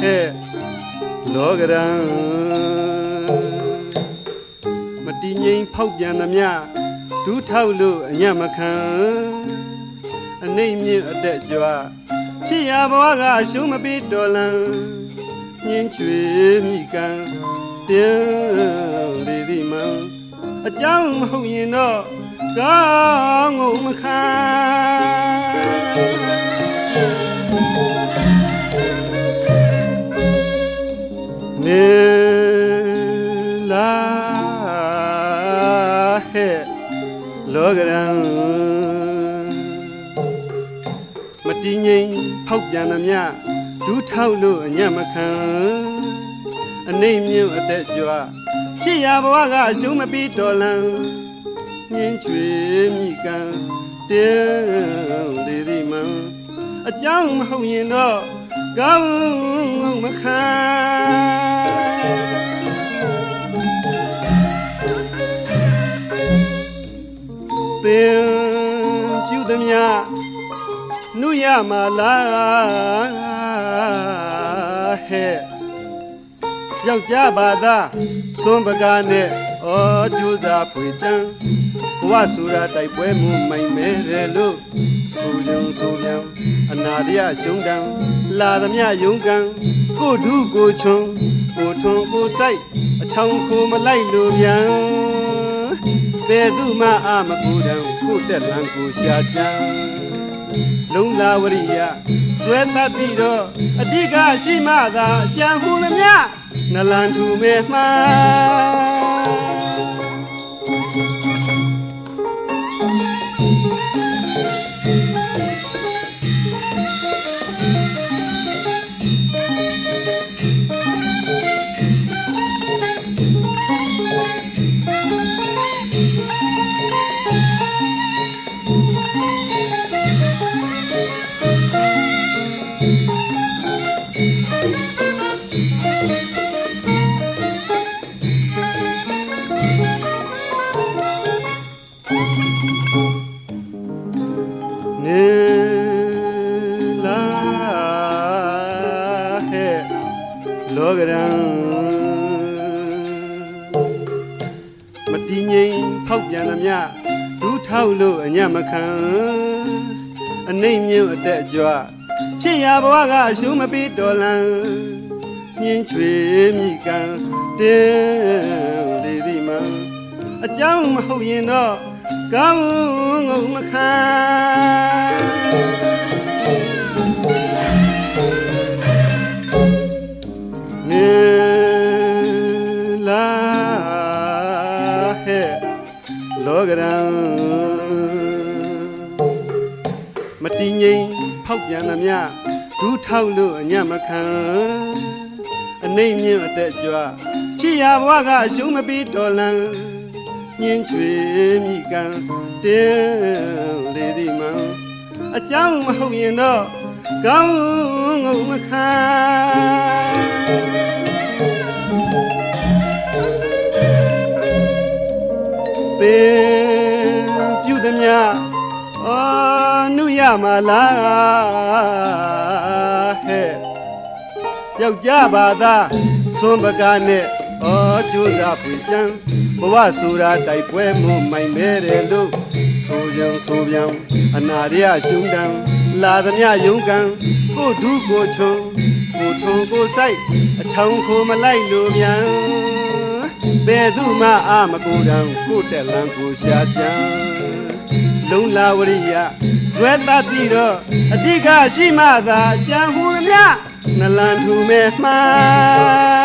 ဟဲ့လောကရန်မတည်ငြိမ်ဖောက်ပြန်သမျှဒူးထောက်လို့အညံ့မခံအနေမြင့်အတက်ကြွဖြစ်ရဘဝကအရှုံးမပေးတော်လန်ညင်းချွေမိကန်တင်းလေဒီမန်အကြောင်းမဟုတ်ရင်တော့ကောင်းငုံမခံ ဟဲ့လောကရန်မတည်ငြိမ်ဖောက်ပြန်သမျှဒူးထောက်လို့အညံ့မခံအနေမြင့်အတက်ကြွဖြစ်ရဘဝကအရှုံးမပြီးတော်လန်ညင်းချွေမိကန်တင်းလေဒီမန်အကြောင်းမဟုတ်ရင်တော့ကောင်းမခံ သင်ပြုသည်မြနုရမလားဟဲ့ယောက်ျားဘာသာသွန်ပကားနဲ့ဩကျူသာဖွေတန်းဘဝဆိုတာတိုက်ပွဲမှုမိုင်မဲတယ်လို့ဆိုယုံဆိုပြန်အနာရရှုံးတံလာသမျှယုံကံကိုဒုကိုချွန်ကိုထွန်ကိုဆိုင်အချောင်းခိုမလိုက်လို့ပြန် ဘယ်သူမှအာမကူတံကိုတက်လန်းကိုရှာကြံလုံလာဝရိယဇွဲတတ်ပြီးတော့အဓိကရှိမှသာကြံဟူသမျှနလန်ထူမဲမှား နေလာဟဲ့လောကရန်မတည်ငြိမ်ဖောက်ပြန်သမျှဒူးထောက်လို့အညံ့မခံအနေမြင့်အတက်ကြွဖြစ်ရဘဝကအရှုံးမပေးတော်လန်ညင်းချွေမိကန်တင်းလေဒီမန်အကြောင်းမဟုတ်ရင်တော့ကောင်းငုံမခံ လောကရန်မတည်ငြိမ်ဖောက်ပြန်သမျှဒူးထောက်လို့အညံ့မခံအနေမြင့်အတက်ကြွဖြစ်ရဘဝကအရှုံးမပြီးတော်လန်ညင်းချွေမိကန်တင်းလေဒီမန်အကြောင်းမဟုတ်ရင်တော့ကောင်းငုံမခံ သည်မြအာနုရမလားဟဲ့ယောက်ျားဘာသာသွန်ပကားနဲ့ဩကျိုးစားပွေချမ်းဘဝဆိုတာတိုက်ပွဲမှုမိုင်မဲတယ်လို့ဆိုကြံဆိုပြန်အနာရရှုံးတံလာသမျှယုံကံကိုဒုကိုချွန်ကိုထွန်ကိုဆိုင်အချောင်းခိုမလိုက်လို့ပြန်ဘယ်သူမှအာမကိုတံကိုတက်လန်းကိုရှာကြံ လုံလာဝရိယဇဇွဲတတ်သည်တော့အဓိကရှိမှသာကြံဟူသမျှနလန်ထူမဲ့မှန်